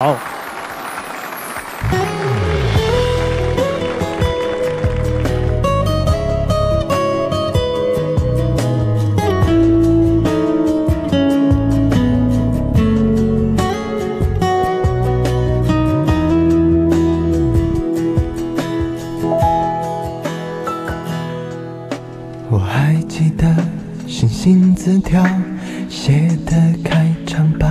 好。我还记得星星字条写的开场白，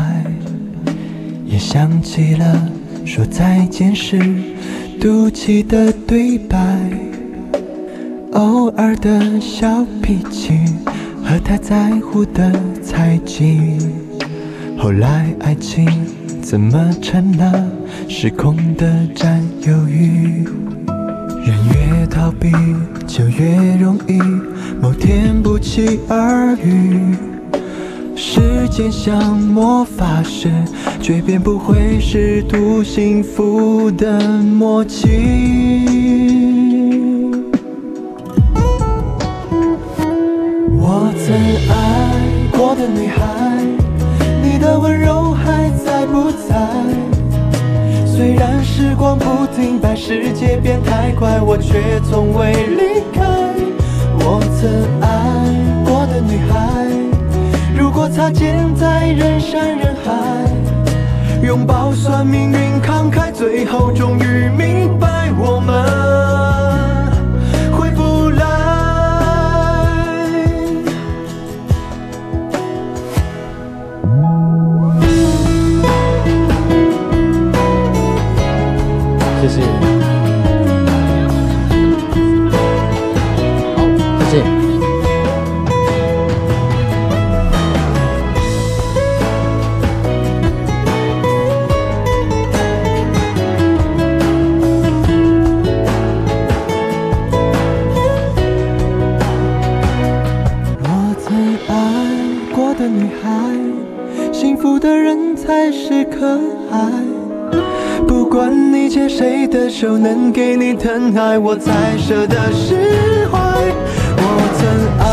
也想起了说再见时赌气的对白，偶尔的小脾气和太在乎的猜忌，后来爱情怎么成了失控的占有欲？人越逃避，就越容易某天不期而遇。时间像魔法师，却变不回试图幸福的默契。我曾爱过的女孩，你的温柔还在不在？虽然时光不停摆，世界变太快，我却从未离开。我曾爱擦肩在人山人海，拥抱算命运慷慨，最后终于明白我们回不来。谢谢。爱过的女孩幸福的人才是可爱。不管你牵谁的手能给你疼爱我才舍得释怀。我曾爱。